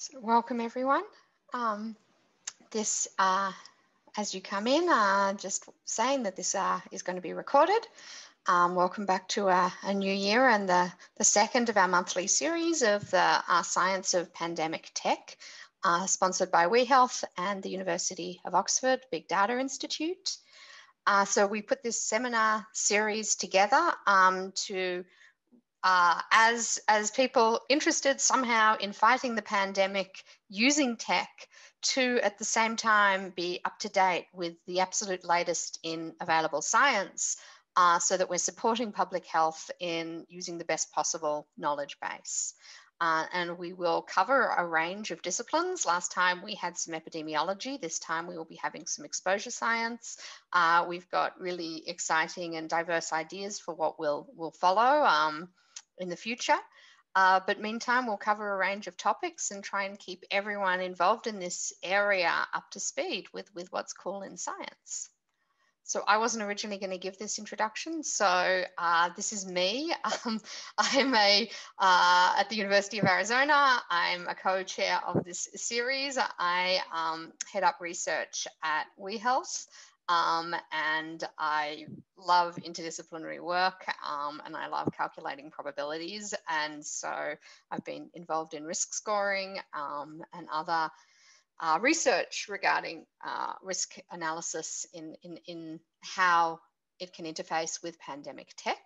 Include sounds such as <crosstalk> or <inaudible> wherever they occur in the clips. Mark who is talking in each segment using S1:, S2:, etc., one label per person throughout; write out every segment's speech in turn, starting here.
S1: So welcome everyone. Um, this, uh, as you come in, uh, just saying that this uh, is going to be recorded. Um, welcome back to a, a, new year and the, the second of our monthly series of the uh, Science of Pandemic Tech, uh, sponsored by WeHealth and the University of Oxford Big Data Institute. Uh, so we put this seminar series together um, to uh, as as people interested somehow in fighting the pandemic using tech to at the same time be up to date with the absolute latest in available science uh, so that we're supporting public health in using the best possible knowledge base. Uh, and we will cover a range of disciplines. Last time we had some epidemiology. This time we will be having some exposure science. Uh, we've got really exciting and diverse ideas for what will will follow. Um, in the future. Uh, but meantime, we'll cover a range of topics and try and keep everyone involved in this area up to speed with, with what's cool in science. So I wasn't originally going to give this introduction. So uh, this is me. <laughs> Um, I'm a uh, at the University of Arizona. I'm a co-chair of this series. I um, head up research at WeHealth. Um, and I love interdisciplinary work um, and I love calculating probabilities. And so I've been involved in risk scoring um, and other uh, research regarding uh, risk analysis in, in, in how it can interface with pandemic tech.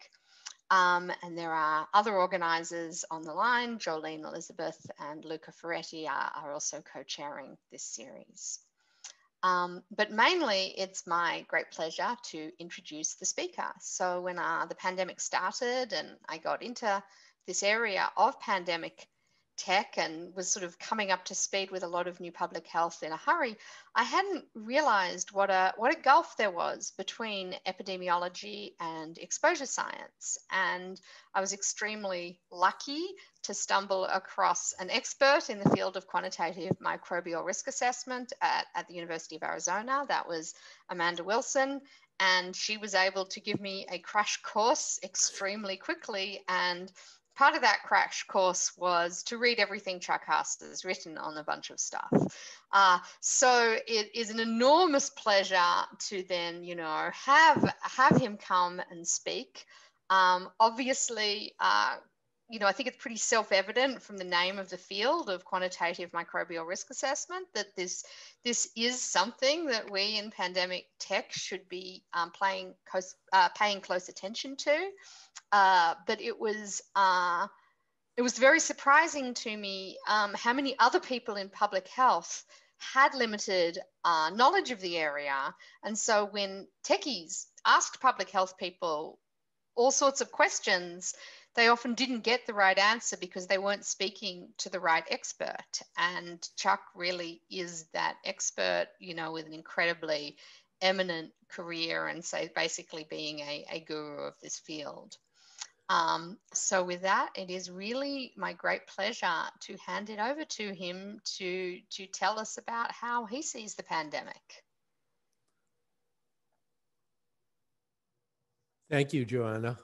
S1: Um, and there are other organisers on the line, Jolene Elizabeth and Luca Ferretti are, are also co-chairing this series. Um, but mainly, it's my great pleasure to introduce the speaker. So, when uh, the pandemic started and I got into this area of pandemic tech and was sort of coming up to speed with a lot of new public health in a hurry, I hadn't realized what a what a gulf there was between epidemiology and exposure science. And I was extremely lucky to stumble across an expert in the field of quantitative microbial risk assessment at, at the University of Arizona. That was Amanda Wilson. And she was able to give me a crash course extremely quickly and part of that crash course was to read everything Chuck Haas has written on a bunch of stuff. Uh, so it is an enormous pleasure to then, you know, have have him come and speak. Um, obviously, uh, you know, I think it's pretty self-evident from the name of the field of quantitative microbial risk assessment that this this is something that we in pandemic tech should be um, playing close, uh, paying close attention to. Uh, but it was uh, it was very surprising to me um, how many other people in public health had limited uh, knowledge of the area, and so when techies asked public health people all sorts of questions, they often didn't get the right answer because they weren't speaking to the right expert. And Chuck really is that expert, you know, with an incredibly eminent career and so basically being a, a guru of this field. Um, so with that, it is really my great pleasure to hand it over to him to, to tell us about how he sees the pandemic.
S2: Thank you, Joanna.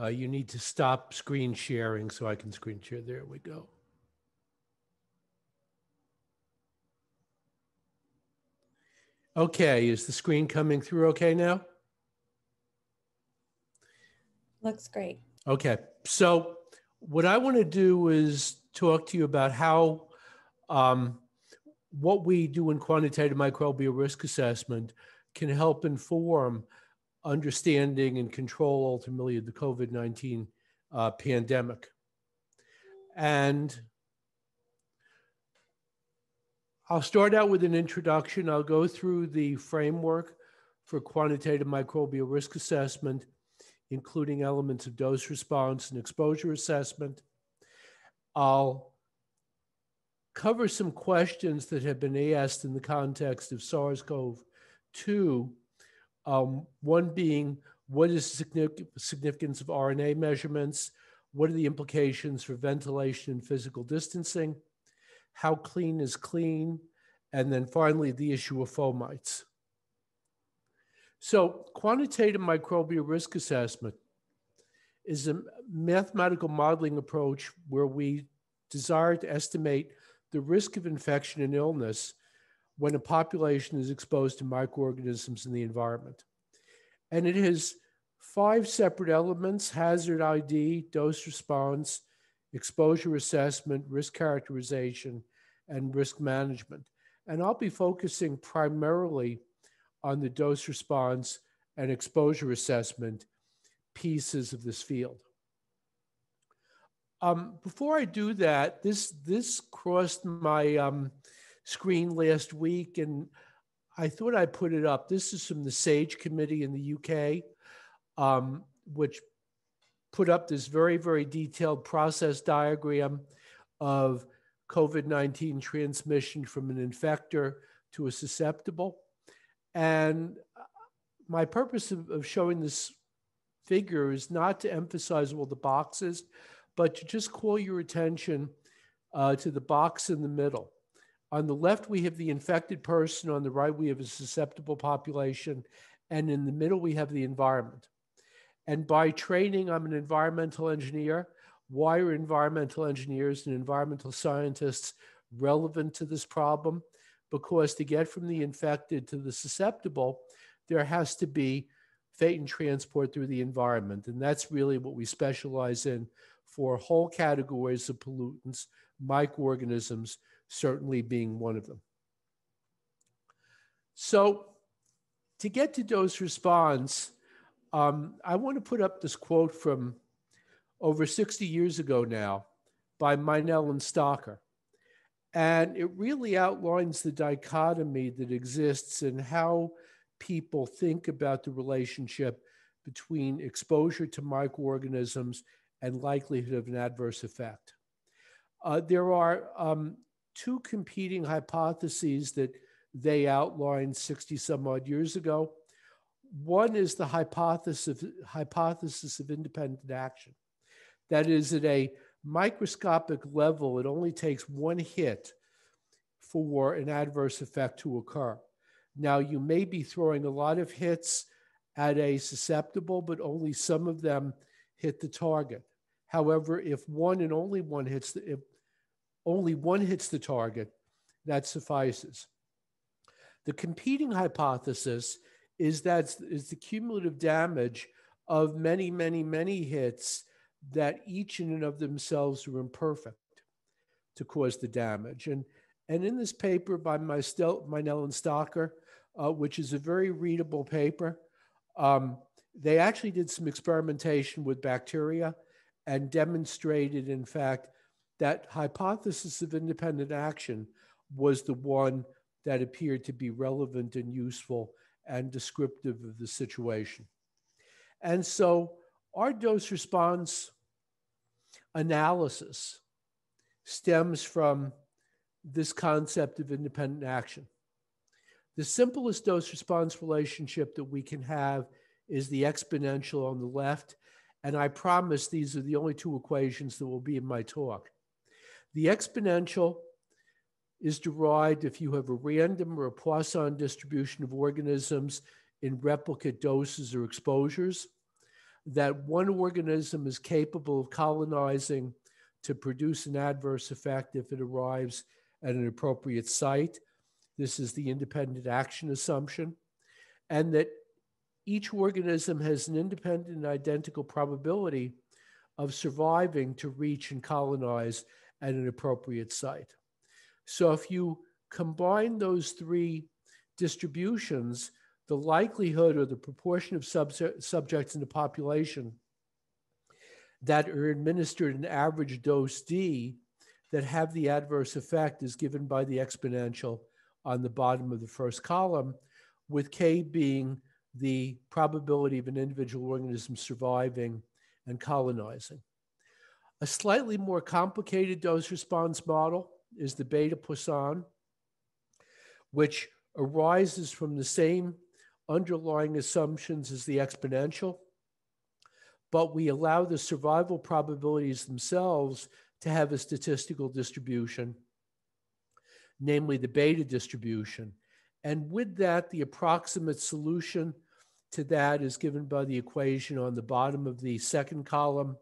S2: Uh, you need to stop screen sharing so I can screen share. There we go. Okay, is the screen coming through okay now?
S3: Looks great.
S2: Okay, so what I want to do is talk to you about how um, what we do in quantitative microbial risk assessment can help inform understanding and control ultimately of the COVID 19 uh, pandemic. And I'll start out with an introduction. I'll go through the framework for quantitative microbial risk assessment, including elements of dose response and exposure assessment. I'll cover some questions that have been asked in the context of SARS CoV 2 um, one being, what is the significance of RNA measurements? What are the implications for ventilation and physical distancing? How clean is clean? And then finally, the issue of fomites. So, quantitative microbial risk assessment is a mathematical modeling approach where we desire to estimate the risk of infection and illness when a population is exposed to microorganisms in the environment. And it has five separate elements hazard ID, dose response, exposure assessment, risk characterization, and risk management. And I'll be focusing primarily on the dose response and exposure assessment pieces of this field. Um, before I do that, this this crossed my um, screen last week, and I thought I'd put it up. This is from the SAGE committee in the UK, um, which put up this very very detailed process diagram of COVID nineteen transmission from an infector to a susceptible, and my purpose of, of showing this figure is not to emphasize all the boxes but to just call your attention uh, to the box in the middle. On the left, we have the infected person. On the right, we have a susceptible population. And in the middle, we have the environment. And by training, I'm an environmental engineer. Why are environmental engineers and environmental scientists relevant to this problem? Because to get from the infected to the susceptible, there has to be fate and transport through the environment. And that's really what we specialize in for whole categories of pollutants, microorganisms certainly being one of them. So to get to dose response, um, I want to put up this quote from over 60 years ago now by Meynell and Stocker. And it really outlines the dichotomy that exists and how people think about the relationship between exposure to microorganisms and likelihood of an adverse effect. Uh, there are um, two competing hypotheses that they outlined 60 some odd years ago. One is the hypothesis of, hypothesis of independent action. That is, at a microscopic level, it only takes one hit for an adverse effect to occur. Now, you may be throwing a lot of hits at a susceptible, but only some of them hit the target. However, if one and only one hits the, if only one hits the target, that suffices. The competing hypothesis is that is the cumulative damage of many, many, many hits that each in and of themselves are imperfect to cause the damage. And, and in this paper by Meynell and Stocker, uh, which is a very readable paper, um, they actually did some experimentation with bacteria and demonstrated, in fact, that hypothesis of independent action was the one that appeared to be relevant and useful and descriptive of the situation. And so our dose response analysis stems from this concept of independent action. The simplest dose response relationship that we can have is the exponential on the left and I promise these are the only two equations that will be in my talk. The exponential is derived if you have a random or a Poisson distribution of organisms in replicate doses or exposures, that one organism is capable of colonizing to produce an adverse effect if it arrives at an appropriate site. This is the independent action assumption. And that each organism has an independent and identical probability of surviving to reach and colonize at an appropriate site. So if you combine those three distributions, the likelihood or the proportion of sub- subjects in the population that are administered an average dose D that have the adverse effect is given by the exponential on the bottom of the first column, with K being the probability of an individual organism surviving and colonizing. A slightly more complicated dose response model is the beta Poisson, which arises from the same underlying assumptions as the exponential, but we allow the survival probabilities themselves to have a statistical distribution, namely the beta distribution. And with that, the approximate solution to that is given by the equation on the bottom of the second column.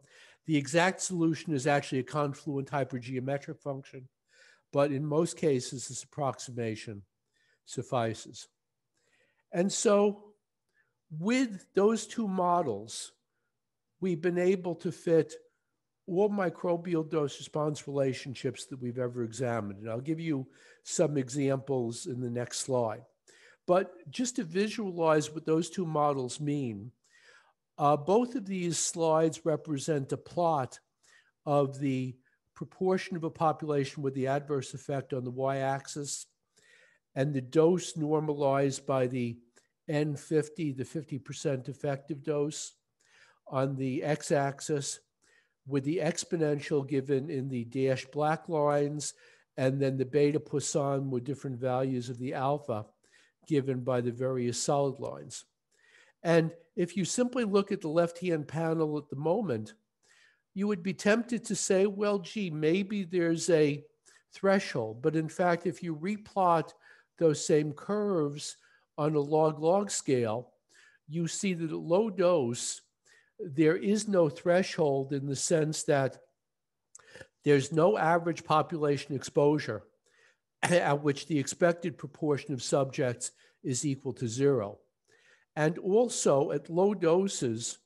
S2: The exact solution is actually a confluent hypergeometric function, but in most cases, this approximation suffices. And so with those two models, we've been able to fit all microbial dose response relationships that we've ever examined. And I'll give you some examples in the next slide. But just to visualize what those two models mean, uh, both of these slides represent a plot of the proportion of a population with the adverse effect on the y-axis and the dose normalized by the N50, the 50% effective dose on the x-axis with the exponential given in the dashed black lines and then the beta Poisson with different values of the alpha given by the various solid lines. And if you simply look at the left-hand panel at the moment, you would be tempted to say, well, gee, maybe there's a threshold. But in fact, if you replot those same curves on a log-log scale, you see that at low dose, there is no threshold in the sense that there's no average population exposure <clears throat> at which the expected proportion of subjects is equal to zero. And also at low doses,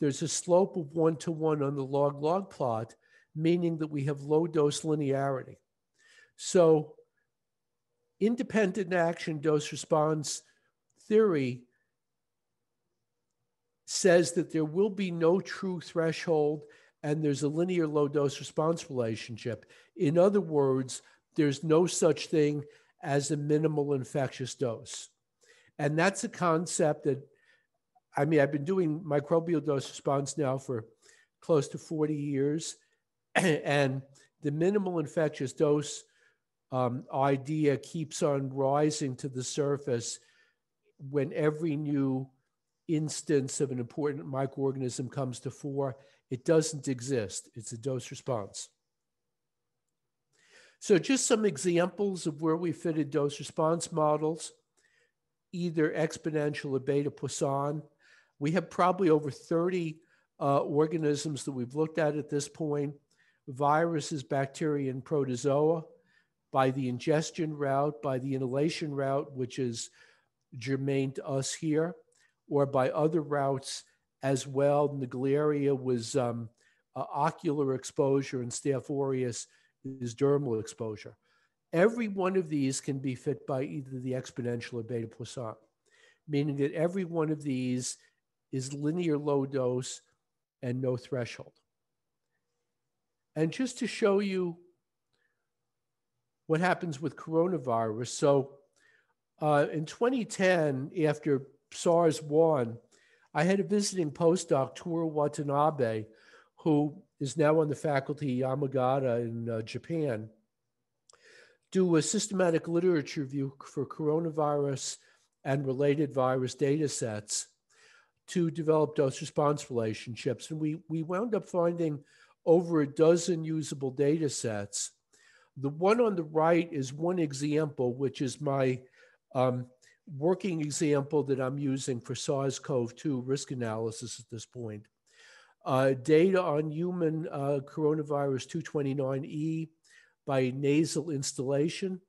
S2: there's a slope of one to one on the log log plot, meaning that we have low dose linearity. So independent action dose response theory says that there will be no true threshold and there's a linear low dose response relationship. In other words, there's no such thing as a minimal infectious dose. And that's a concept that, I mean, I've been doing microbial dose response now for close to 40 years. <clears throat> and the minimal infectious dose um, idea keeps on rising to the surface when every new instance of an important microorganism comes to fore. It doesn't exist, it's a dose response. So, just some examples of where we fitted dose response models either exponential or beta Poisson. We have probably over 30 uh, organisms that we've looked at at this point viruses, bacteria, and protozoa by the ingestion route, by the inhalation route, which is germane to us here, or by other routes as well. Naegleria was um, uh, ocular exposure, and Staph aureus is dermal exposure. Every one of these can be fit by either the exponential or beta Poisson, meaning that every one of these is linear low dose and no threshold. And just to show you what happens with coronavirus. So uh, in 2010, after SARS 1, I had a visiting postdoc, Toru Watanabe, who is now on the faculty Yamagata in uh, Japan do a systematic literature review for coronavirus and related virus data sets to develop dose response relationships. And we, we wound up finding over a dozen usable data sets. The one on the right is one example, which is my um, working example that I'm using for SARS CoV 2 risk analysis at this point. Uh, data on human uh, coronavirus 229E by nasal instillation,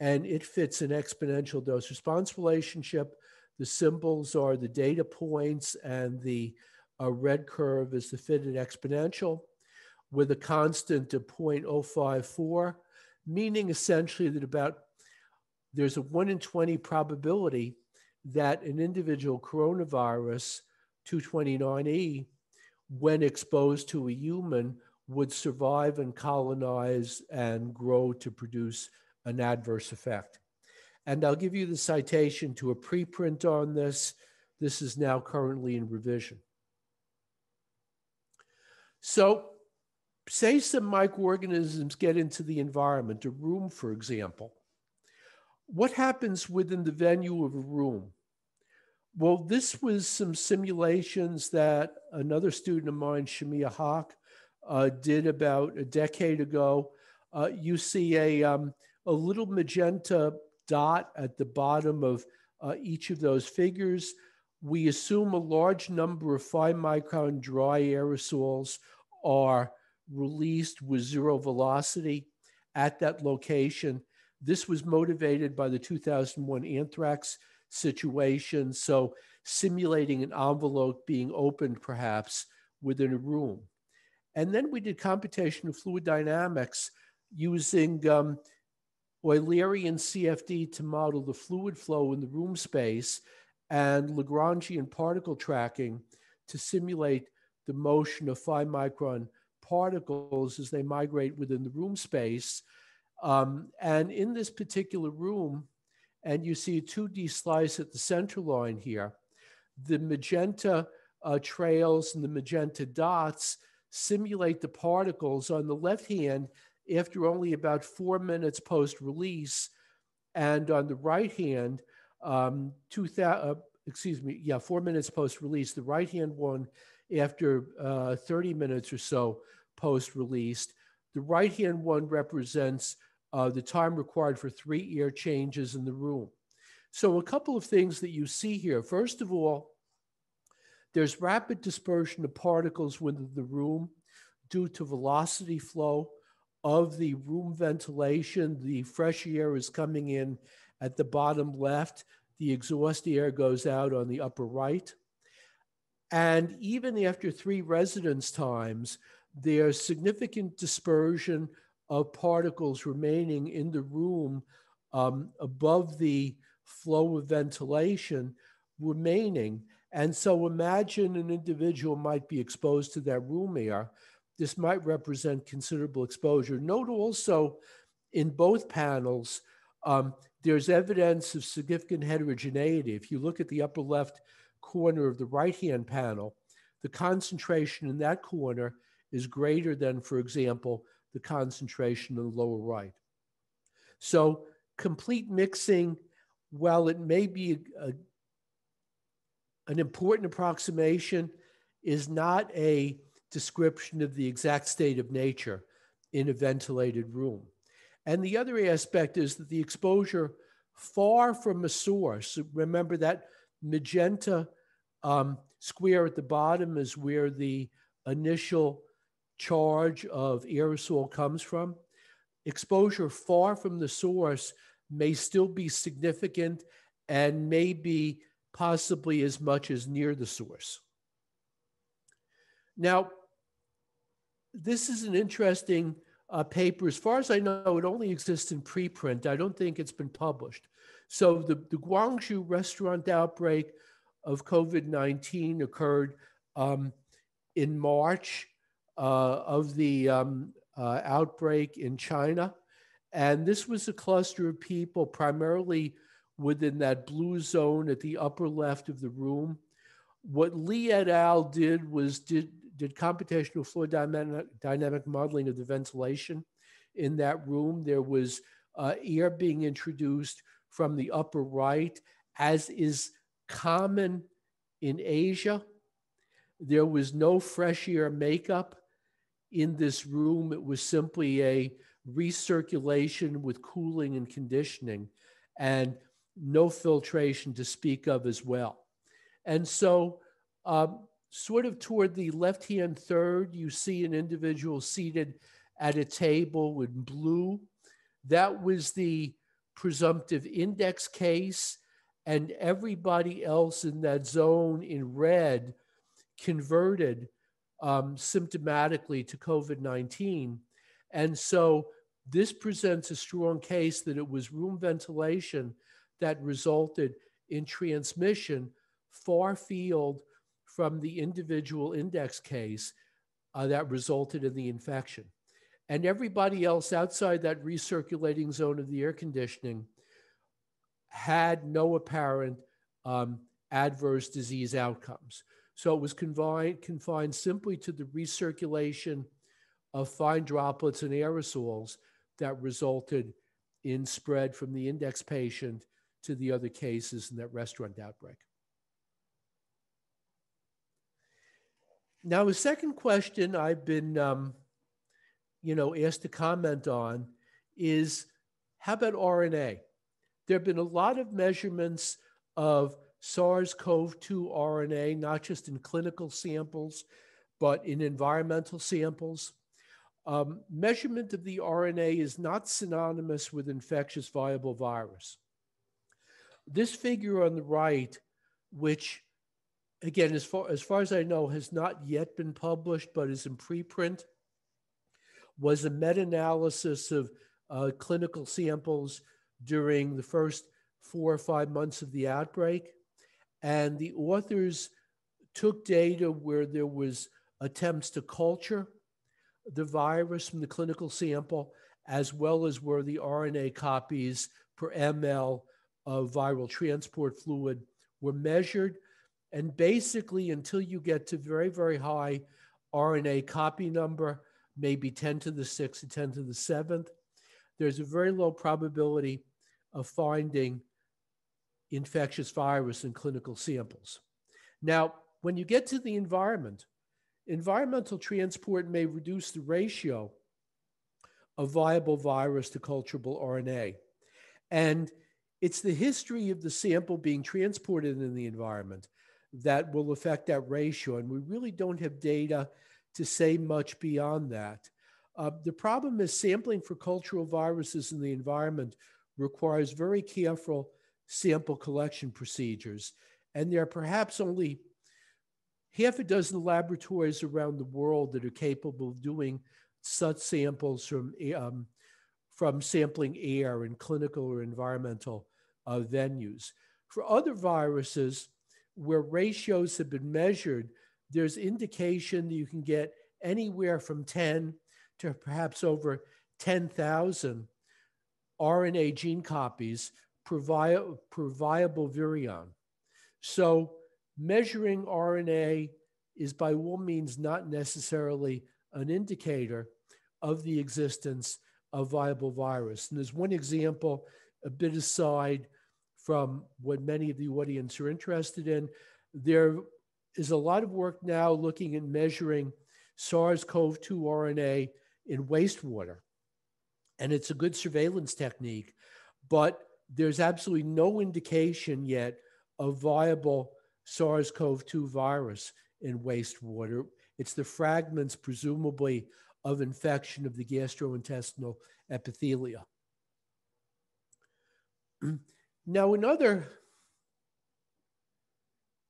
S2: and it fits an exponential dose response relationship. The symbols are the data points, and the uh, red curve is the fitted exponential with a constant of 0.054, meaning essentially that about there's a 1 in 20 probability that an individual coronavirus 229E, when exposed to a human, would survive and colonize and grow to produce an adverse effect. And I'll give you the citation to a preprint on this. This is now currently in revision. So, say some microorganisms get into the environment, a room, for example. What happens within the venue of a room? Well, this was some simulations that another student of mine, Shamia Haq, uh, did about a decade ago. Uh, you see a, um, a little magenta dot at the bottom of uh, each of those figures. We assume a large number of five micron dry aerosols are released with zero velocity at that location. This was motivated by the 2001 anthrax situation. So, simulating an envelope being opened perhaps within a room. And then we did computational fluid dynamics using um, Eulerian CFD to model the fluid flow in the room space and Lagrangian particle tracking to simulate the motion of five micron particles as they migrate within the room space. Um, and in this particular room, and you see a 2D slice at the center line here, the magenta uh, trails and the magenta dots simulate the particles on the left hand after only about four minutes post release. And on the right hand, um, two uh, excuse me, yeah, four minutes post release. The right hand one after uh, 30 minutes or so post released. The right hand one represents uh, the time required for three air changes in the room. So, a couple of things that you see here. First of all, there's rapid dispersion of particles within the room due to velocity flow of the room ventilation. The fresh air is coming in at the bottom left, the exhaust air goes out on the upper right. And even after three residence times, there's significant dispersion of particles remaining in the room um, above the flow of ventilation remaining. And so imagine an individual might be exposed to that room air this might represent considerable exposure. Note also in both panels, um, there's evidence of significant heterogeneity. If you look at the upper left corner of the right hand panel, the concentration in that corner is greater than, for example, the concentration in the lower right. So, complete mixing, while it may be a, a, an important approximation, is not a description of the exact state of nature in a ventilated room. And the other aspect is that the exposure far from a source, remember that magenta um, square at the bottom is where the initial charge of aerosol comes from. Exposure far from the source may still be significant and may be possibly as much as near the source. Now, this is an interesting uh, paper. As far as I know, it only exists in preprint. I don't think it's been published. So the, the Guangzhou restaurant outbreak of COVID 19 occurred um, in March uh, of the um, uh, outbreak in China. And this was a cluster of people primarily within that blue zone at the upper left of the room. What Li et al. did was did did computational fluid dynamic, dynamic modeling of the ventilation in that room. There was uh, air being introduced from the upper right, as is common in Asia. There was no fresh air makeup in this room. It was simply a recirculation with cooling and conditioning, and no filtration to speak of as well. And so, um, sort of toward the left hand third, you see an individual seated at a table in blue. That was the presumptive index case, and everybody else in that zone in red converted um, symptomatically to COVID 19. And so this presents a strong case that it was room ventilation that resulted in transmission far field from the individual index case uh, that resulted in the infection. And everybody else outside that recirculating zone of the air conditioning had no apparent um, adverse disease outcomes. So it was confined, confined simply to the recirculation of fine droplets and aerosols that resulted in spread from the index patient to the other cases in that restaurant outbreak. Now, a second question I've been, um, you know, asked to comment on is how about RNA? There have been a lot of measurements of SARS CoV 2 RNA, not just in clinical samples, but in environmental samples. Um, measurement of the RNA is not synonymous with infectious viable virus. This figure on the right, which again, as far, as far as I know, has not yet been published, but is in preprint, was a meta-analysis of uh, clinical samples during the first four or five months of the outbreak. And the authors took data where there was attempts to culture the virus from the clinical sample, as well as where the RNA copies per ml of viral transport fluid were measured. And basically, until you get to very, very high RNA copy number, maybe 10 to the 6th or 10 to the 7th, there's a very low probability of finding infectious virus in clinical samples. Now, when you get to the environment, environmental transport may reduce the ratio of viable virus to culturable RNA. And it's the history of the sample being transported in the environment that will affect that ratio. And we really don't have data to say much beyond that. Uh, the problem is sampling for cultural viruses in the environment requires very careful sample collection procedures. And there are perhaps only half a dozen laboratories around the world that are capable of doing such samples from, um, from sampling air in clinical or environmental uh, venues. For other viruses, where ratios have been measured, there's indication that you can get anywhere from 10 to perhaps over 10,000 RNA gene copies per, per viable virion. So measuring RNA is by all means not necessarily an indicator of the existence of viable virus. And there's one example, a bit aside from what many of the audience are interested in. There is a lot of work now looking at measuring SARS-CoV-2 RNA in wastewater. And it's a good surveillance technique, but there's absolutely no indication yet of viable SARS CoV 2 virus in wastewater. It's the fragments, presumably, of infection of the gastrointestinal epithelia. <clears throat> now, another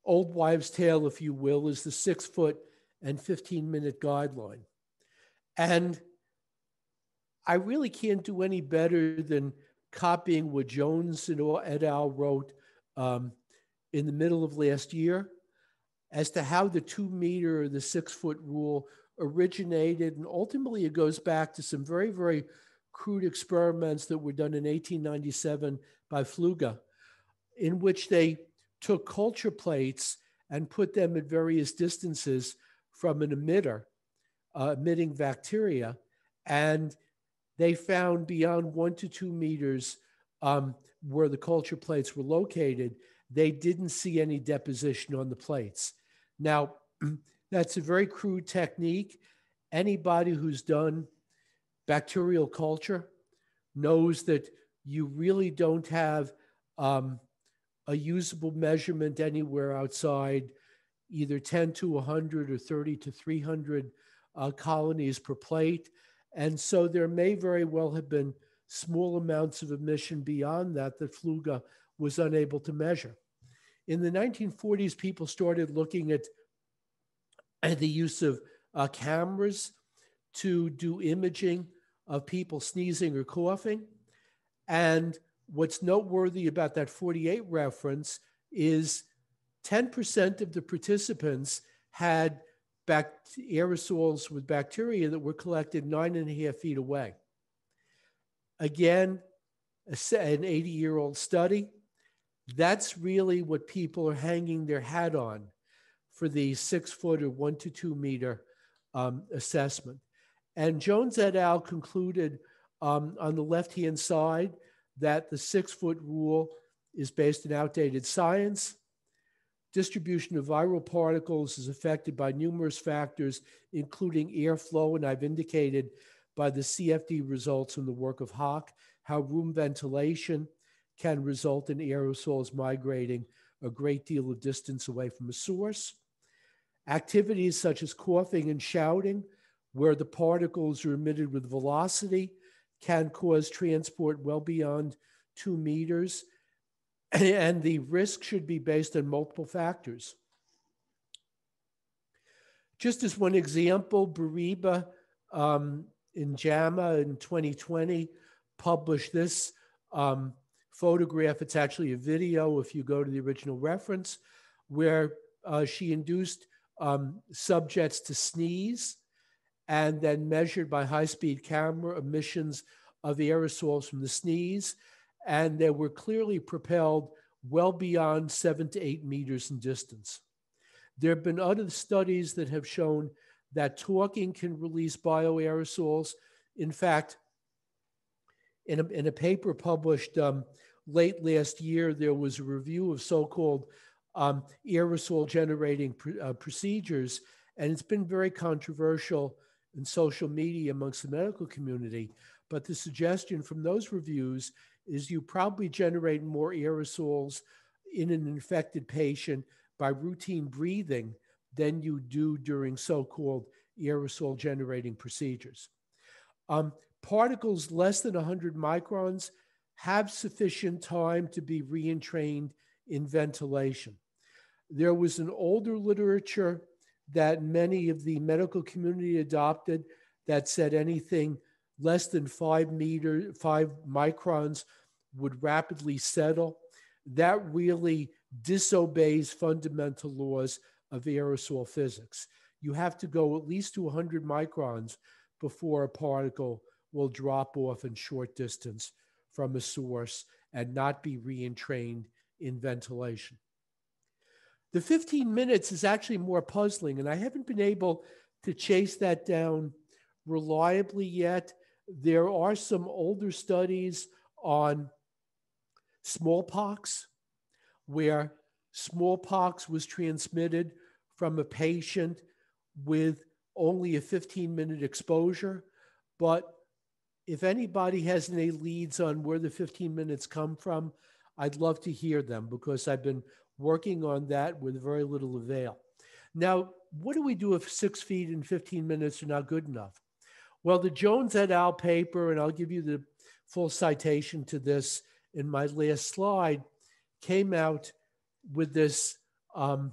S2: old wives' tale, if you will, is the six foot and 15 minute guideline. And I really can't do any better than copying what Jones and et al. wrote um, in the middle of last year as to how the two meter or the six foot rule originated. And ultimately, it goes back to some very, very crude experiments that were done in 1897 by Flügge, in which they took culture plates and put them at various distances from an emitter, uh, emitting bacteria. And they found beyond one to two meters um, where the culture plates were located, they didn't see any deposition on the plates. Now, <clears throat> that's a very crude technique. Anybody who's done bacterial culture knows that you really don't have um, a usable measurement anywhere outside either 10 to 100 or 30 to 300 uh, colonies per plate. And so there may very well have been small amounts of emission beyond that that Flügge was unable to measure. In the 1940s, people started looking at, at the use of uh, cameras to do imaging of people sneezing or coughing. And what's noteworthy about that 48 reference is 10% of the participants had aerosols with bacteria that were collected nine and a half feet away. Again, an 80 year old study. That's really what people are hanging their hat on for the six foot or one to two meter um, assessment. And Jones et al. concluded um, on the left hand side that the six foot rule is based on outdated science Distribution of viral particles is affected by numerous factors, including airflow, and I've indicated by the CFD results from the work of Hock how room ventilation can result in aerosols migrating a great deal of distance away from a source. Activities such as coughing and shouting, where the particles are emitted with velocity, can cause transport well beyond two meters. <laughs> And the risk should be based on multiple factors. Just as one example, Bourouiba um, in JAMA in 2020 published this um, photograph. It's actually a video if you go to the original reference, where uh, she induced um, subjects to sneeze and then measured by high speed camera emissions of aerosols from the sneeze. And they were clearly propelled well beyond seven to eight meters in distance. There have been other studies that have shown that talking can release bioaerosols. In fact, in a, in a paper published um, late last year, there was a review of so called um, aerosol generating pr- uh, procedures, and it's been very controversial in social media amongst the medical community. But the suggestion from those reviews is you probably generate more aerosols in an infected patient by routine breathing than you do during so called aerosol generating procedures. Um, particles less than 100 microns have sufficient time to be re-entrained in ventilation. There was an older literature that many of the medical community adopted that said anything less than five meter, five microns would rapidly settle. That really disobeys fundamental laws of aerosol physics. You have to go at least to 100 microns before a particle will drop off in short distance from a source and not be re-entrained in ventilation. The 15 minutes is actually more puzzling, and I haven't been able to chase that down reliably yet. There are some older studies on smallpox where smallpox was transmitted from a patient with only a 15 minute exposure. But if anybody has any leads on where the 15 minutes come from, I'd love to hear them because I've been working on that with very little avail. Now, what do we do if six feet and 15 minutes are not good enough? Well, the Jones et al. paper, and I'll give you the full citation to this in my last slide, came out with this um,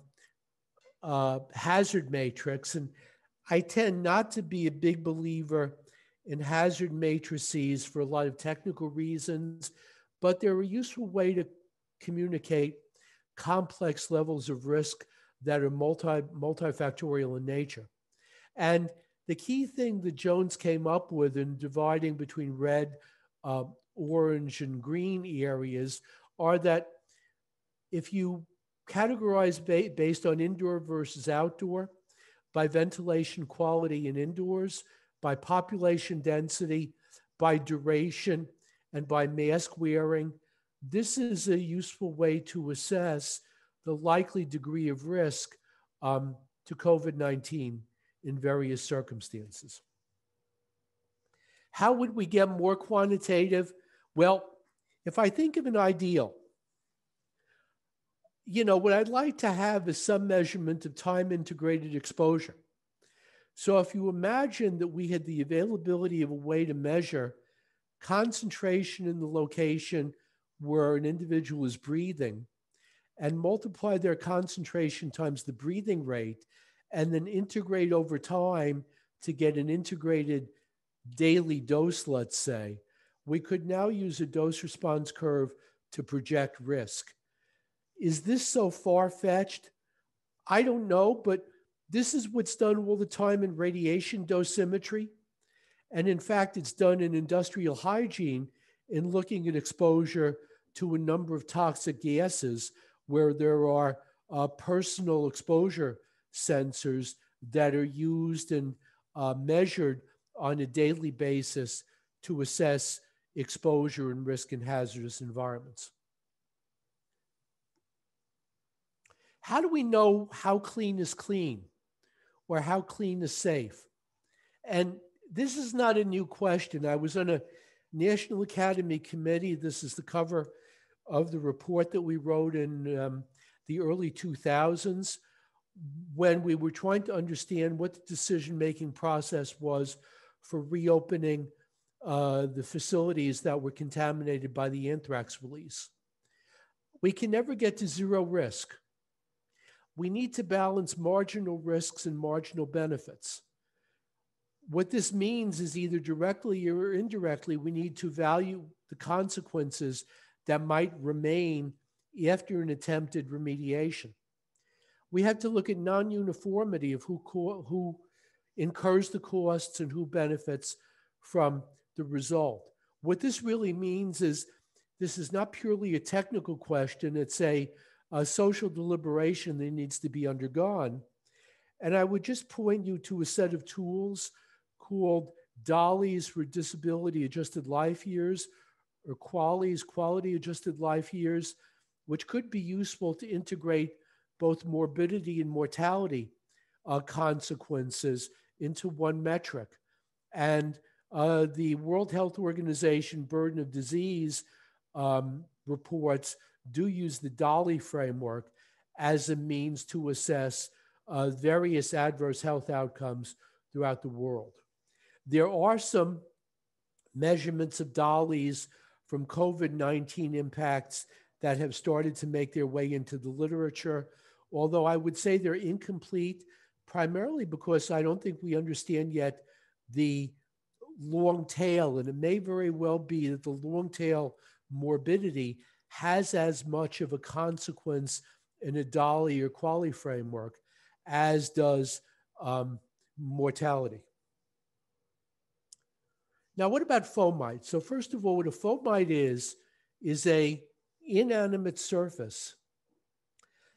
S2: uh, hazard matrix. And I tend not to be a big believer in hazard matrices for a lot of technical reasons, but they're a useful way to communicate complex levels of risk that are multi multifactorial in nature. And the key thing that Jones came up with in dividing between red, uh, orange, and green areas are that if you categorize ba- based on indoor versus outdoor, by ventilation quality in indoors, by population density, by duration, and by mask wearing. This is a useful way to assess the likely degree of risk um, to COVID 19 in various circumstances. How would we get more quantitative? Well, if I think of an ideal, you know, what I'd like to have is some measurement of time integrated exposure. So if you imagine that we had the availability of a way to measure concentration in the location where an individual is breathing and multiply their concentration times the breathing rate and then integrate over time to get an integrated daily dose, let's say, we could now use a dose response curve to project risk. Is this so far fetched? I don't know, but this is what's done all the time in radiation dosimetry. And in fact, it's done in industrial hygiene in looking at exposure to a number of toxic gases where there are uh, personal exposure sensors that are used and uh, measured on a daily basis to assess exposure and risk in hazardous environments. How do we know how clean is clean or how clean is safe? And this is not a new question. I was on a National Academy committee. This is the cover of the report that we wrote in um, the early 2000s when we were trying to understand what the decision making process was for reopening uh, the facilities that were contaminated by the anthrax release. We can never get to zero risk. We need to balance marginal risks and marginal benefits. What this means is either directly or indirectly, we need to value the consequences that might remain after an attempted remediation. We have to look at non uniformity of who, who incurs the costs and who benefits from the result. What this really means is this is not purely a technical question, it's a, a social deliberation that needs to be undergone. And I would just point you to a set of tools called DALYs for disability adjusted life years or QALYs, quality adjusted life years, which could be useful to integrate both morbidity and mortality uh, consequences into one metric. And uh, the World Health Organization burden of disease um, reports do use the DALY framework as a means to assess uh, various adverse health outcomes throughout the world. There are some measurements of DALYs from COVID 19 impacts that have started to make their way into the literature, although I would say they're incomplete, primarily because I don't think we understand yet the long tail. And it may very well be that the long tail morbidity has as much of a consequence in a DALY or QALY framework as does um, mortality. Now, what about fomite? So, first of all, what a fomite is, is a inanimate surface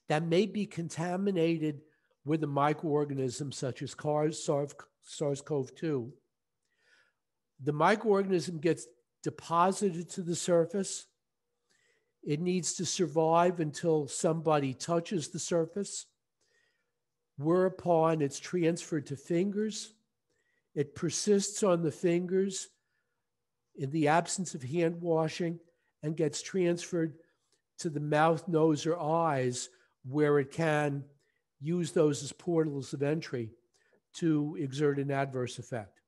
S2: that may be contaminated with a microorganism such as SARS-CoV-2. The microorganism gets deposited to the surface. It needs to survive until somebody touches the surface, whereupon it's transferred to fingers. It persists on the fingers in the absence of hand washing and gets transferred to the mouth, nose, or eyes, where it can use those as portals of entry to exert an adverse effect.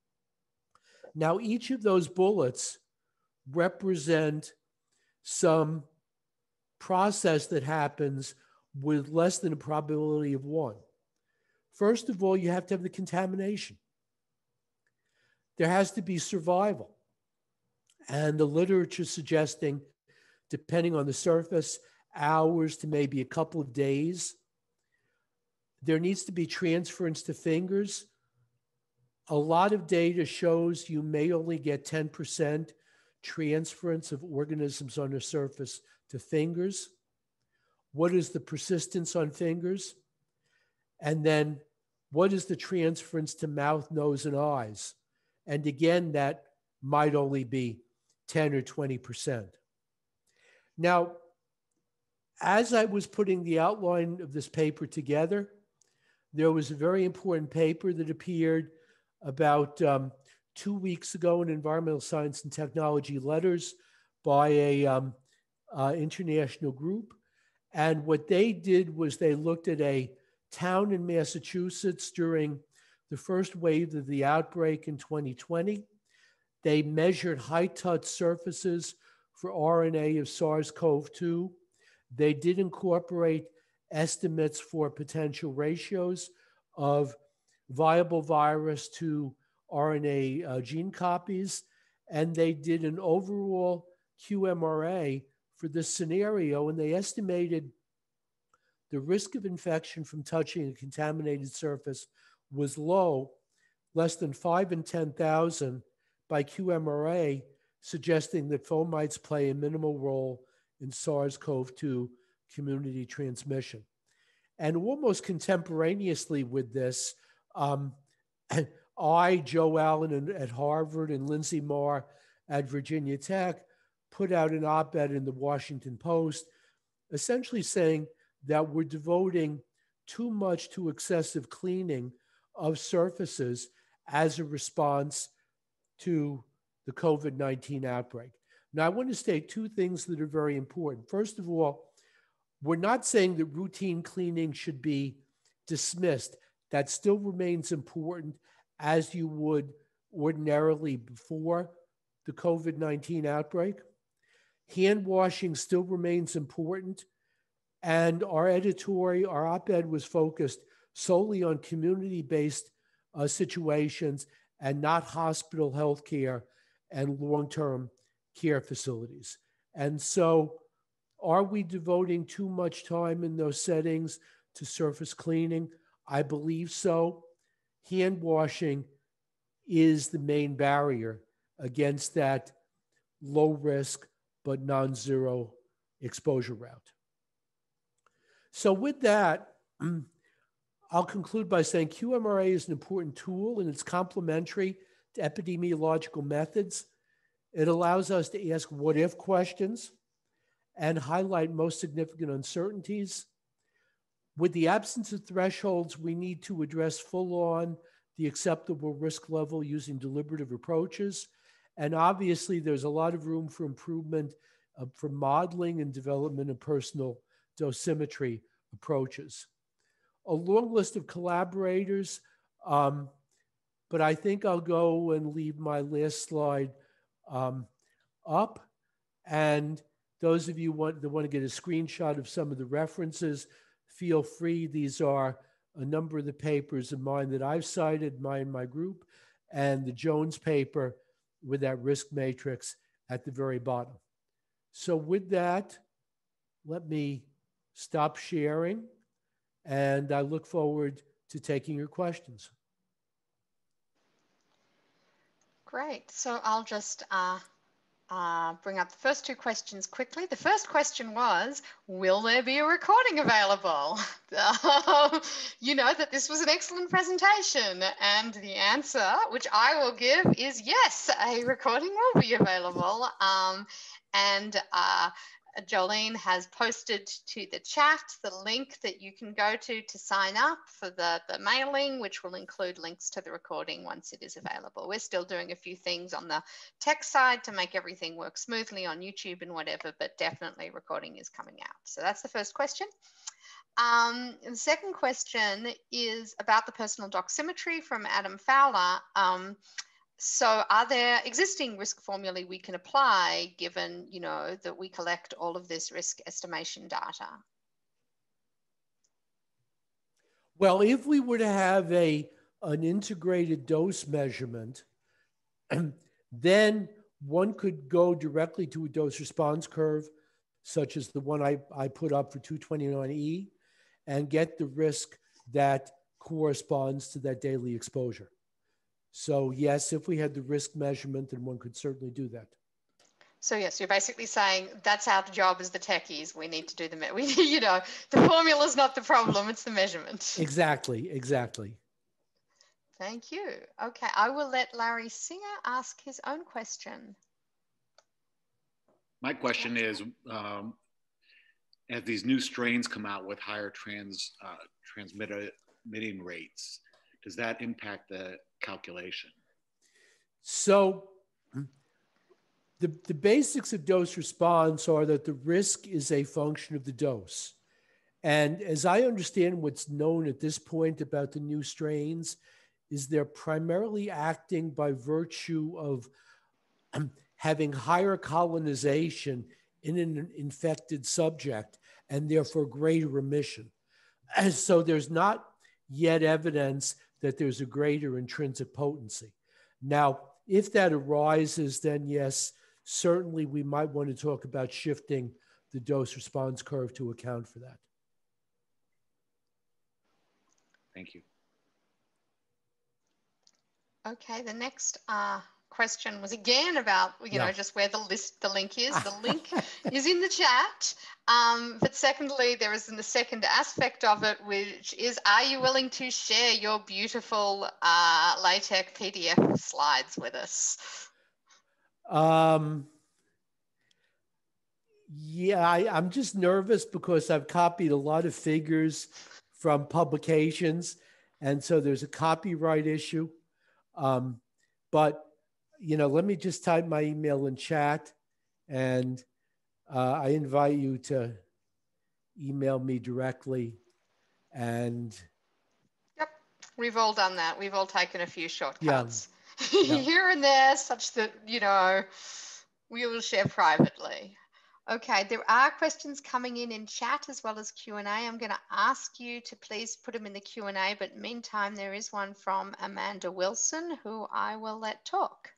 S2: Now, each of those bullets represent some process that happens with less than a probability of one. First of all, you have to have the contamination. There has to be survival. And the literature suggesting, depending on the surface, hours to maybe a couple of days. There needs to be transference to fingers. A lot of data shows you may only get 10% transference of organisms on the surface to fingers. What is the persistence on fingers? And then what is the transference to mouth, nose, and eyes? And again, that might only be 10 or 20%. Now, as I was putting the outline of this paper together, there was a very important paper that appeared about um, two weeks ago in Environmental Science and Technology Letters by a um, uh, international group. And what they did was they looked at a town in Massachusetts during the first wave of the outbreak in 2020. They measured high touch surfaces for RNA of SARS CoV 2 they did incorporate estimates for potential ratios of viable virus to RNA uh, gene copies, and they did an overall QMRA for this scenario, and they estimated the risk of infection from touching a contaminated surface was low, less than 5 in 10,000 by QMRA, suggesting that fomites play a minimal role in SARS CoV 2 community transmission. And almost contemporaneously with this, um, <clears throat> I, Joe Allen at Harvard, and Lindsay Marr at Virginia Tech put out an op ed in the Washington Post essentially saying that we're devoting too much to excessive cleaning of surfaces as a response to the COVID 19 outbreak. Now, I want to state two things that are very important. First of all, we're not saying that routine cleaning should be dismissed. That still remains important as you would ordinarily before the COVID 19 outbreak. Hand washing still remains important. And our editorial, our op ed was focused solely on community based uh, situations and not hospital health care and long term care facilities. And so, are we devoting too much time in those settings to surface cleaning? I believe so. Hand washing is the main barrier against that low risk but non zero exposure route. So, with that, <clears throat> I'll conclude by saying QMRA is an important tool and it's complementary to epidemiological methods. It allows us to ask what if questions and highlight most significant uncertainties. With the absence of thresholds, we need to address full on the acceptable risk level using deliberative approaches. And obviously, there's a lot of room for improvement uh, for modeling and development of personal dosimetry approaches. A long list of collaborators, um, but I think I'll go and leave my last slide um, up. And those of you want, that want to get a screenshot of some of the references, feel free. These are a number of the papers of mine that I've cited, mine my group, and the Jones paper with that risk matrix at the very bottom. So with that, let me stop sharing and I look forward to taking your questions.
S1: Great. So I'll just uh, uh, bring up the first two questions quickly. The first question was, will there be a recording available? <laughs> you know that this was an excellent presentation and the answer, which I will give is yes, a recording will be available. Um, and uh, Jolene has posted to the chat the link that you can go to to sign up for the, the mailing, which will include links to the recording once it is available. We're still doing a few things on the tech side to make everything work smoothly on YouTube and whatever, but definitely recording is coming out. So that's the first question. Um, the second question is about the personal dosimetry from Adam Fowler. Um, so are there existing risk formulae we can apply given you know that we collect all of this risk estimation data?
S2: Well if we were to have a an integrated dose measurement <clears throat> then one could go directly to a dose response curve such as the one I, I put up for 229e and get the risk that corresponds to that daily exposure so yes, if we had the risk measurement, then one could certainly do that.
S1: So yes, you're basically saying that's our job as the techies. We need to do the, <laughs> we, you know, the formula is not the problem; it's the measurement.
S2: Exactly, exactly.
S1: Thank you. Okay, I will let Larry Singer ask his own question.
S4: My question is, um, as these new strains come out with higher trans uh, transmitting rates, does that impact the calculation?
S2: So the, the basics of dose response are that the risk is a function of the dose. And as I understand what's known at this point about the new strains, is they're primarily acting by virtue of <clears throat> having higher colonization in an infected subject and therefore greater remission. And <clears throat> so there's not yet evidence that there's a greater intrinsic potency. Now, if that arises, then yes, certainly we might want to talk about shifting the dose response curve to account for that.
S4: Thank you.
S1: Okay, the next uh, question was again about you know just where the list the link is. The <laughs> link is in the chat. Um, but secondly there is in the second aspect of it which is are you willing to share your beautiful uh, latex pdf slides with us? Um,
S2: yeah I, i'm just nervous because i've copied a lot of figures from publications and so there's a copyright issue. Um, but you know, let me just type my email in chat and uh, I invite you to email me directly and yep,
S1: We've all done that. We've all taken a few shortcuts
S2: Yeah. <laughs>
S1: here and there, such that, you know, we will share privately. Okay, there are questions coming in in chat as well as Q&A. I'm going to ask you to please put them in the Q&A, but meantime, there is one from Amanda Wilson, who I will let talk.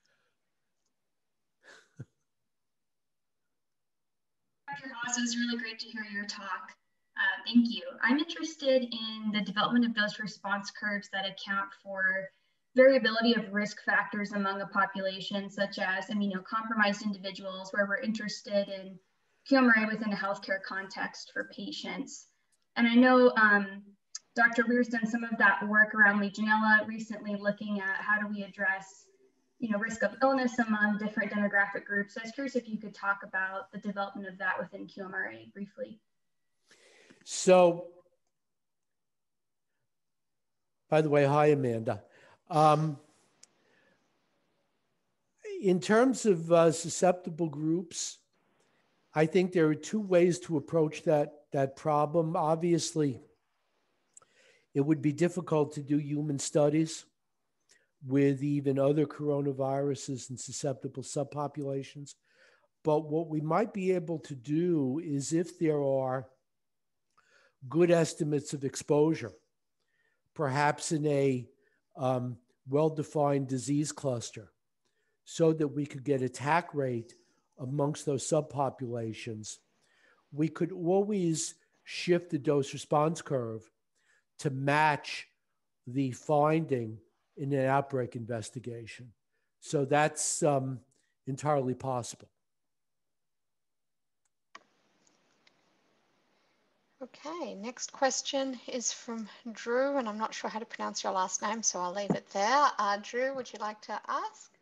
S5: Dr. Haas, it was really great to hear your talk. Uh, thank you. I'm interested in the development of dose response curves that account for variability of risk factors among a population, such as immunocompromised individuals, where we're interested in QMRA within a healthcare context for patients. And I know um, Dr. Weir's done some of that work around Legionella recently looking at how do we address you know, risk of illness among different demographic groups. So I was curious if you could talk about the development of that within QMRA briefly.
S2: So, by the way, hi, Amanda. Um, in terms of uh, susceptible groups, I think there are two ways to approach that, that problem. Obviously, it would be difficult to do human studies with even other coronaviruses and susceptible subpopulations. But what we might be able to do is if there are good estimates of exposure, perhaps in a um, well defined disease cluster, so that we could get attack rate amongst those subpopulations, we could always shift the dose response curve to match the finding in an outbreak investigation. So that's um, entirely possible.
S1: Okay, next question is from Drew, and I'm not sure how to pronounce your last name, so I'll leave it there. Uh, Drew, would you like to ask?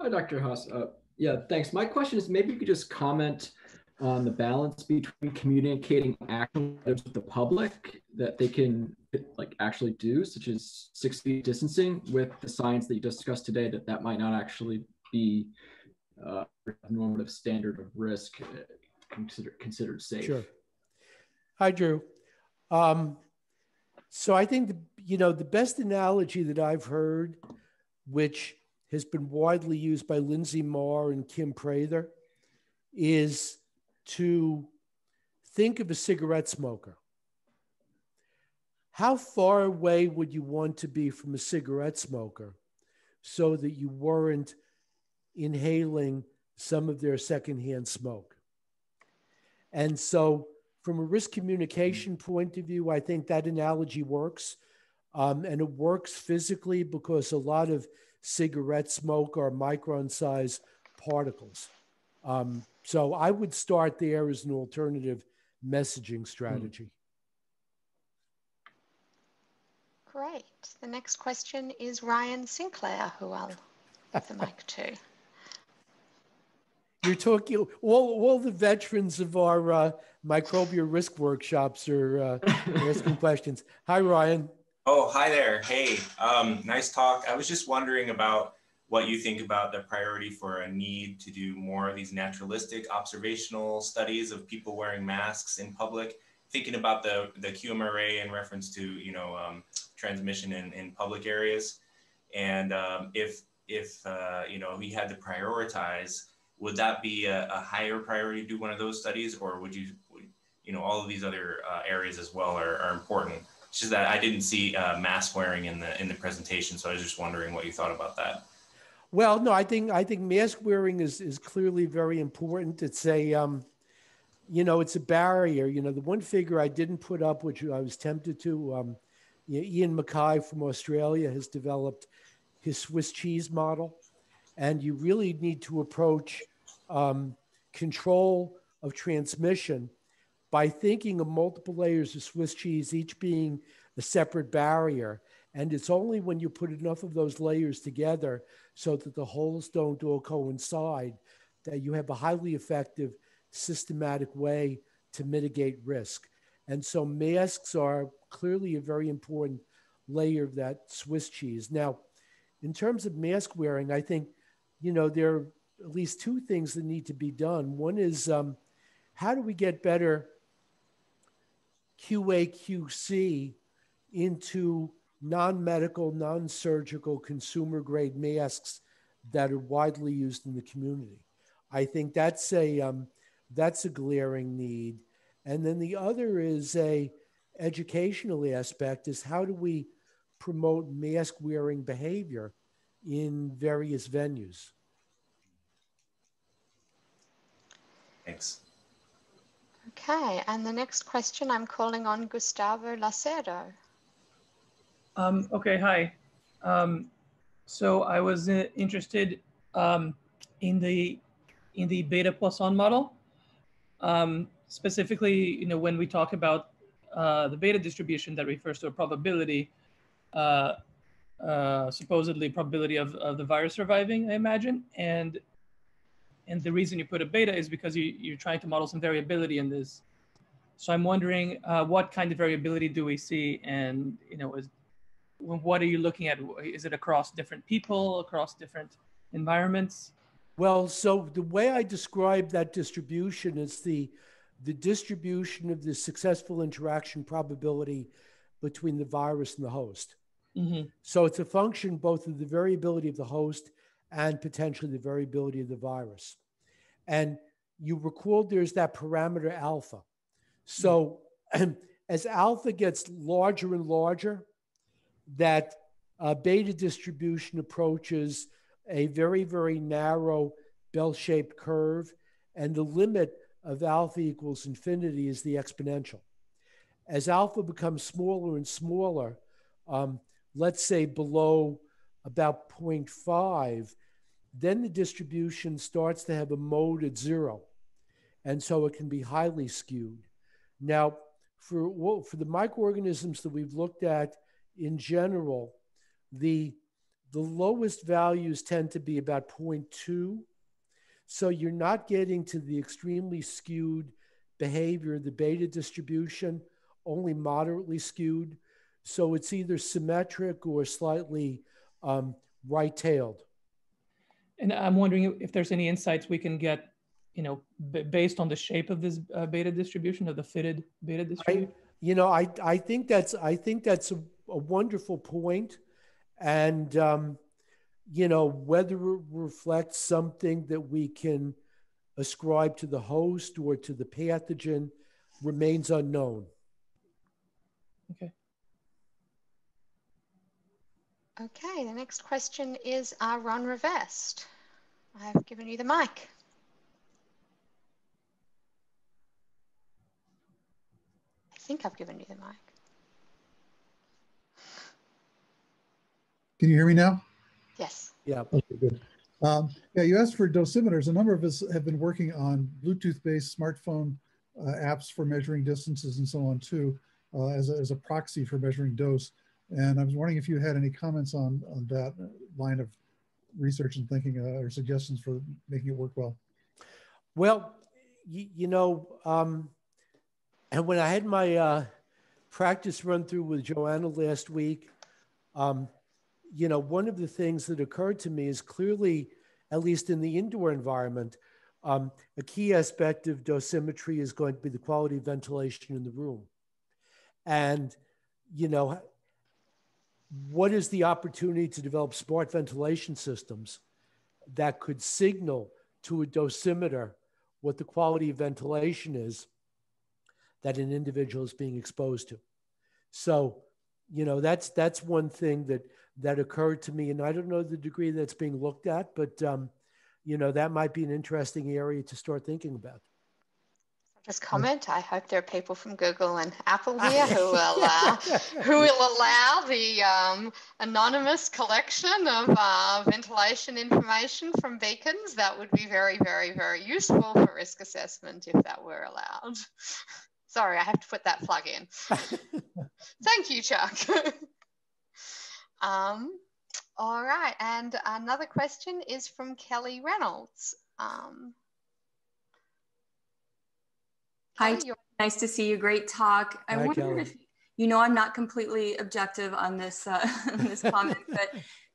S6: Hi, Dr. Haas. Uh, yeah, thanks. My question is maybe you could just comment on the balance between communicating action items with the public that they can like actually do, such as six feet distancing, with the science that you discussed today that that might not actually be uh, a normative standard of risk uh, considered considered safe.
S2: Sure. Hi, Drew. Um, so I think the, you know the best analogy that I've heard, which has been widely used by Lindsay Marr and Kim Prather, is to think of a cigarette smoker. How far away would you want to be from a cigarette smoker so that you weren't inhaling some of their secondhand smoke? And so, from a risk communication point of view, I think that analogy works. Um, and it works physically because a lot of cigarette smoke are micron size particles. Um, so I would start there as an alternative messaging strategy.
S1: Great. The next question is Ryan Sinclair, who I'll give the <laughs> mic to.
S2: You're talking all, all the veterans of our uh, microbial risk workshops are uh, <laughs> asking questions. Hi, Ryan.
S7: Oh, hi there. Hey, um, nice talk. I was just wondering about what you think about the priority for a need to do more of these naturalistic observational studies of people wearing masks in public, thinking about the, the QMRA in reference to, you know, um, transmission in, in public areas. And um, if, if uh, you know, we had to prioritize, would that be a, a, higher priority to do one of those studies or would you, you know, all of these other uh, areas as well are, are important? It's just that I didn't see uh, mask wearing in the, in the presentation. So I was just wondering what you thought about that.
S2: Well, no, I think I think mask wearing is is clearly very important. It's a um, you know, it's a barrier. You know, the one figure I didn't put up, which I was tempted to, um, you know, Ian Mackay from Australia has developed his Swiss cheese model, and you really need to approach um, control of transmission by thinking of multiple layers of Swiss cheese, each being a separate barrier. And it's only when you put enough of those layers together so that the holes don't all coincide that you have a highly effective systematic way to mitigate risk. And so masks are clearly a very important layer of that Swiss cheese. Now, in terms of mask wearing, I think, you know, there are at least two things that need to be done. One is um, how do we get better QA, QC into non-medical, non-surgical, consumer-grade masks that are widely used in the community. I think that's a um, that's a glaring need. And then the other is a educational aspect is how do we promote mask wearing behavior in various venues?
S7: Thanks.
S1: Okay, and the next question I'm calling on Gustavo Lacerdo.
S8: Um, okay, hi. Um, so I was uh, interested um, in the in the beta Poisson model. Um, specifically, you know, when we talk about uh, the beta distribution that refers to a probability, uh, uh, supposedly probability of, of the virus surviving, I imagine. And and the reason you put a beta is because you, you're trying to model some variability in this. So I'm wondering uh, what kind of variability do we see and, you know, is, what are you looking at? Is it across different people, across different environments?
S2: Well, so the way I describe that distribution is the the distribution of the successful interaction probability between the virus and the host. Mm-hmm. So it's a function both of the variability of the host and potentially the variability of the virus. And you recall there's that parameter alpha. So mm-hmm. <clears throat> as alpha gets larger and larger, that uh, beta distribution approaches a very, very narrow bell shaped curve. And the limit of alpha equals infinity is the exponential. As alpha becomes smaller and smaller, um, let's say below about 0.5, then the distribution starts to have a mode at zero. And so it can be highly skewed. Now, for, for the microorganisms that we've looked at in general, the, the lowest values tend to be about 0.2. So you're not getting to the extremely skewed behavior, the beta distribution, only moderately skewed. So it's either symmetric or slightly um, right tailed.
S8: And I'm wondering if there's any insights we can get, you know, b- based on the shape of this uh, beta distribution of the fitted beta distribution.
S2: I, you know, I I think that's I think that's a, a wonderful point, and um, you know whether it reflects something that we can ascribe to the host or to the pathogen remains unknown.
S8: Okay.
S1: Okay, the next question is uh, Ron Rivest. I've given you the mic. I think I've given you the mic.
S9: Can you hear me now?
S1: Yes.
S2: Yeah.
S9: Okay, good. Um, yeah, you asked for dosimeters. A number of us have been working on Bluetooth-based smartphone uh, apps for measuring distances and so on too, uh, as, a, as a proxy for measuring dose. And I was wondering if you had any comments on, on that line of research and thinking uh, or suggestions for making it work well.
S2: Well, you, you know, um, and when I had my uh, practice run through with Joanna last week, um, you know, one of the things that occurred to me is clearly, at least in the indoor environment, um, a key aspect of dosimetry is going to be the quality of ventilation in the room. And, you know, what is the opportunity to develop smart ventilation systems that could signal to a dosimeter what the quality of ventilation is that an individual is being exposed to. So, you know, that's that's one thing that that occurred to me, and I don't know the degree that's being looked at, but um, you know, that might be an interesting area to start thinking about
S1: just comment. I hope there are people from Google and Apple here <laughs> who will uh, who will allow the um, anonymous collection of uh, ventilation information from beacons. That would be very, very, very useful for risk assessment if that were allowed. <laughs> Sorry, I have to put that plug in. <laughs> Thank you, Chuck. Um, all right, and another question is from Kelly Reynolds. Um,
S10: Hi, nice to see you. Great talk. I
S2: Hi,
S10: wonder
S2: Kelly.
S10: if you know I'm not completely objective on this uh, <laughs> this comment, <laughs> but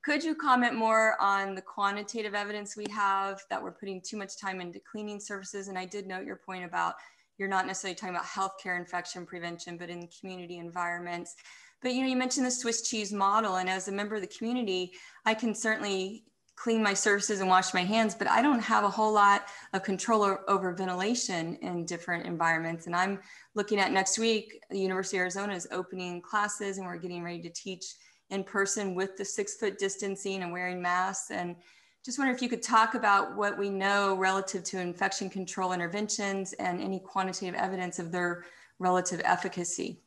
S10: could you comment more on the quantitative evidence we have that we're putting too much time into cleaning services? And I did note your point about you're not necessarily talking about healthcare infection prevention, but in community environments. But you know, you mentioned the Swiss cheese model, and as a member of the community, I can certainly clean my surfaces and wash my hands, but I don't have a whole lot of control over ventilation in different environments. And I'm looking at next week, the University of Arizona is opening classes and we're getting ready to teach in person with the six foot distancing and wearing masks. And just wonder if you could talk about what we know relative to infection control interventions and any quantitative evidence of their relative efficacy.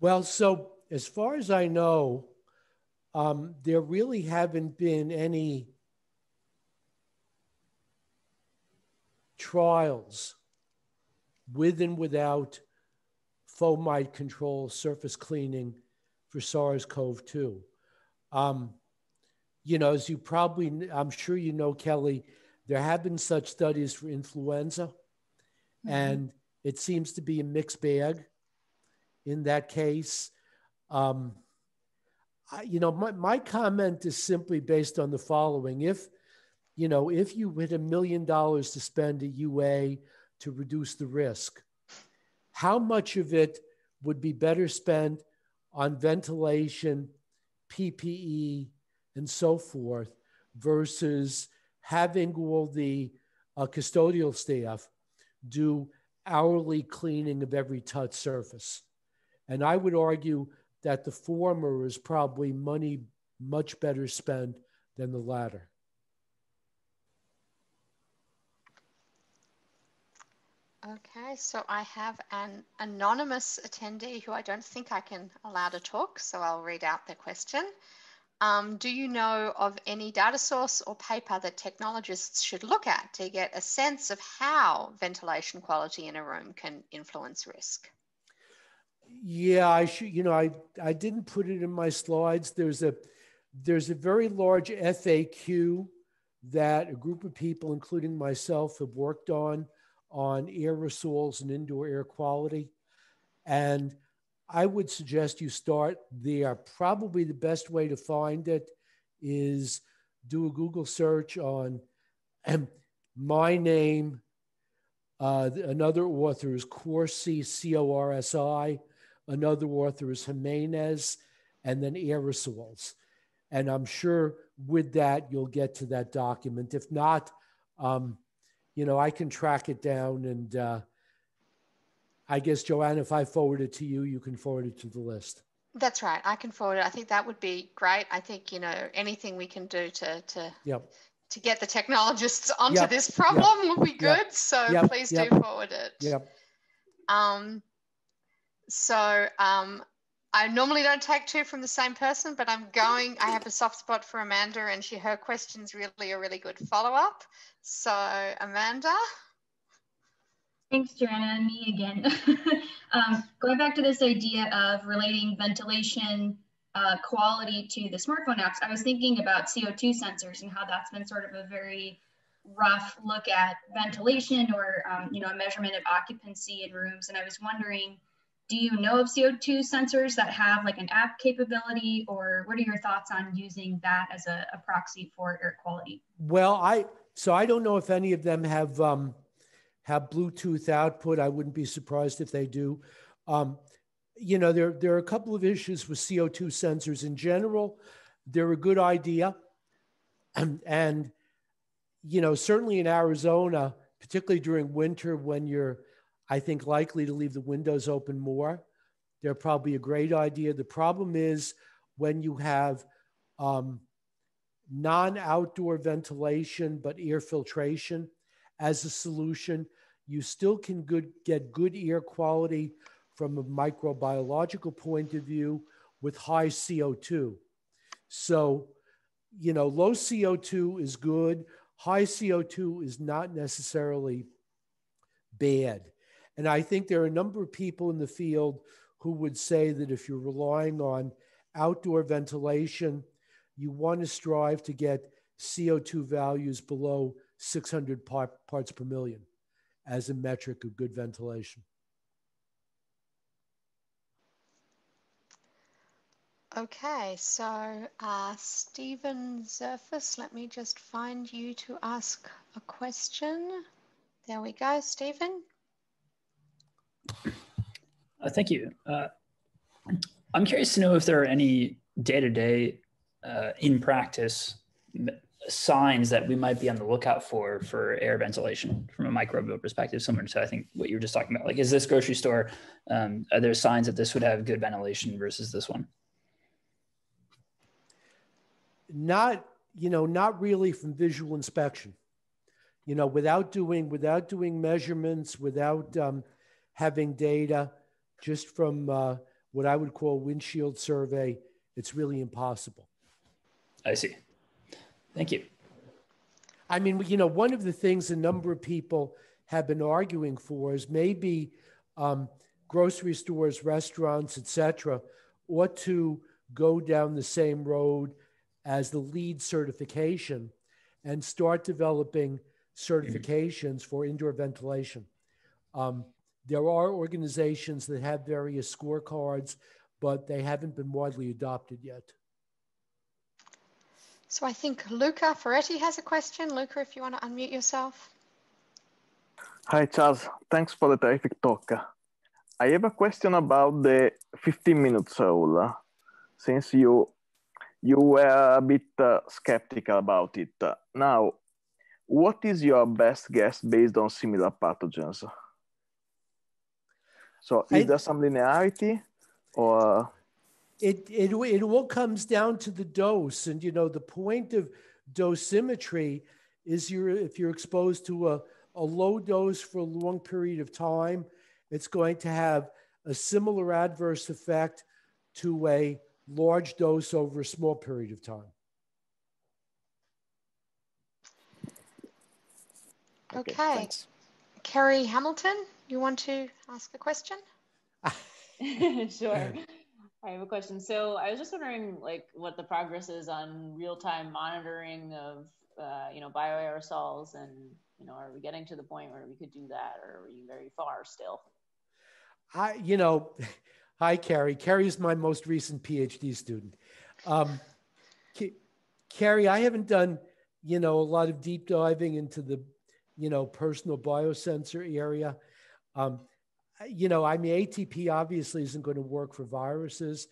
S2: Well, so as far as I know, um, there really haven't been any trials with and without fomite control surface cleaning for SARS-CoV-2. Um, you know, as you probably, I'm sure you know, Kelly, there have been such studies for influenza, mm-hmm. and it seems to be a mixed bag in that case. Um, I, you know, my, my comment is simply based on the following. If, you know, if you had a million dollars to spend at UA to reduce the risk, how much of it would be better spent on ventilation, PPE, and so forth versus having all the uh, custodial staff do hourly cleaning of every touch surface? And I would argue that the former is probably money much better spent than the latter.
S1: Okay, so I have an anonymous attendee who I don't think I can allow to talk, so I'll read out their question. Um, do you know of any data source or paper that technologists should look at to get a sense of how ventilation quality in a room can influence risk?
S2: Yeah, I should. You know, I I didn't put it in my slides. There's a there's a very large FAQ that a group of people, including myself, have worked on on aerosols and indoor air quality, and I would suggest you start there. Probably the best way to find it is do a Google search on my name. Uh, another author is Corsi, C O R S I Another author is Jimenez, and then aerosols. And I'm sure with that, you'll get to that document. If not, um, you know, I can track it down. And uh, I guess, Joanne, if I forward it to you, you can forward it to the list.
S1: That's right. I can forward it. I think that would be great. I think, you know, anything we can do to, to,
S2: yep.
S1: to get the technologists <laughs> onto yep. this problem yep. would be good. So please do forward it.
S2: Yep.
S1: Um, so um, I normally don't take two from the same person, but I'm going, I have a soft spot for Amanda and she, her question's really a really good follow-up. So Amanda.
S5: Thanks, Joanna, me again. <laughs> um, going back to this idea of relating ventilation uh, quality to the smartphone apps, I was thinking about CO2 sensors and how that's been sort of a very rough look at ventilation or, um, you know, a measurement of occupancy in rooms. And I was wondering, do you know of CO2 sensors that have like an app capability or what are your thoughts on using that as a, a proxy for air quality?
S2: Well, I, so I don't know if any of them have, um, have Bluetooth output. I wouldn't be surprised if they do. Um, you know, there, there are a couple of issues with CO2 sensors in general. They're a good idea. And, you know, certainly in Arizona, particularly during winter when you're I think likely to leave the windows open more. They're probably a great idea. The problem is when you have um, non outdoor ventilation but air filtration as a solution, you still can good, get good air quality from a microbiological point of view with high CO2. So, you know, low CO2 is good, high CO2 is not necessarily bad. And I think there are a number of people in the field who would say that if you're relying on outdoor ventilation, you want to strive to get CO2 values below 600 part, parts per million as a metric of good ventilation.
S1: Okay, so uh, Stephen Zerfus, let me just find you to ask a question. There we go, Stephen.
S11: Uh, thank you. Uh, I'm curious to know if there are any day-to-day uh, in practice signs that we might be on the lookout for for air ventilation from a microbial perspective, similar to I think what you were just talking about. Like, is this grocery store? Um, are there signs that this would have good ventilation versus this one?
S2: Not, you know, not really from visual inspection. You know, without doing without doing measurements, without um, having data, just from uh, what I would call windshield survey, it's really impossible.
S11: I see. Thank you.
S2: I mean, you know, one of the things a number of people have been arguing for is maybe um, grocery stores, restaurants, etc., ought to go down the same road as the LEED certification and start developing certifications for indoor ventilation. Um, there are organizations that have various scorecards, but they haven't been widely adopted yet.
S1: So I think Luca Ferretti has a question. Luca, if you want to unmute yourself.
S12: Hi, Charles. Thanks for the terrific talk. I have a question about the 15 minutes rule. Since you you were a bit uh, skeptical about it. Now, what is your best guess based on similar pathogens? So is I, there some linearity or?
S2: It, it, it all comes down to the dose. And, you know, the point of dosimetry is you're, if you're exposed to a, a low dose for a long period of time, it's going to have a similar adverse effect to a large dose over a small period of time.
S1: Okay. okay. Kerry Hamilton, you want to ask a question? <laughs> <laughs>
S13: sure. I have a question. So I was just wondering, like, what the progress is on real-time monitoring of, uh, you know, bioaerosols, and you know, are we getting to the point where we could do that, or are we very far still?
S2: I, you know, <laughs> hi Kerry. Kerry is my most recent PhD student. Um, Kerry, I haven't done, you know, a lot of deep diving into the, you know, personal biosensor area. Um, you know, I mean, ATP obviously isn't going to work for viruses.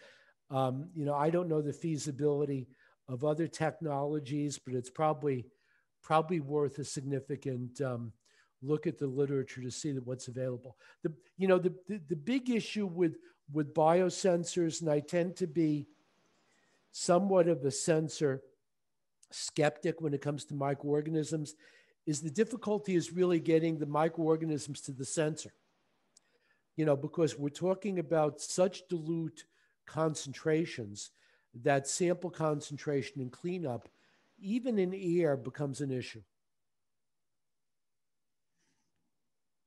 S2: Um, you know, I don't know the feasibility of other technologies, but it's probably probably worth a significant um, look at the literature to see what's available. The you know the, the the big issue with with biosensors, and I tend to be somewhat of a sensor skeptic when it comes to microorganisms, is the difficulty is really getting the microorganisms to the sensor you know, because we're talking about such dilute concentrations that sample concentration and cleanup, even in air, becomes an issue.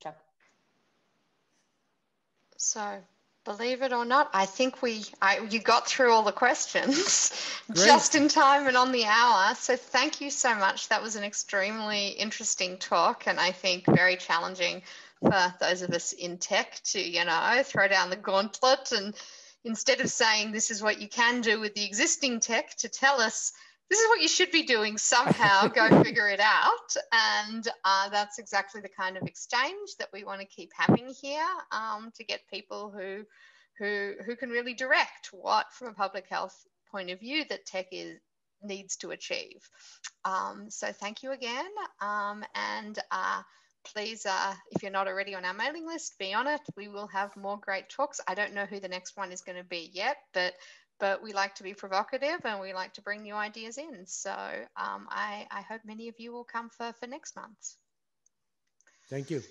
S1: Chuck. So, believe it or not, I think we I, you got through all the questions <laughs> just in time and on the hour. So, thank you so much. That was an extremely interesting talk, and I think very challenging for those of us in tech to, you know, throw down the gauntlet and instead of saying this is what you can do with the existing tech to tell us this is what you should be doing somehow. <laughs> Go figure it out. And uh, that's exactly the kind of exchange that we want to keep having here um, to get people who who who can really direct what from a public health point of view that tech is needs to achieve. Um, so thank you again um, and uh, please, uh, if you're not already on our mailing list, be on it. We will have more great talks. I don't know who the next one is going to be yet, but but we like to be provocative and we like to bring new ideas in. So um, I, I hope many of you will come for, for next month.
S2: Thank you.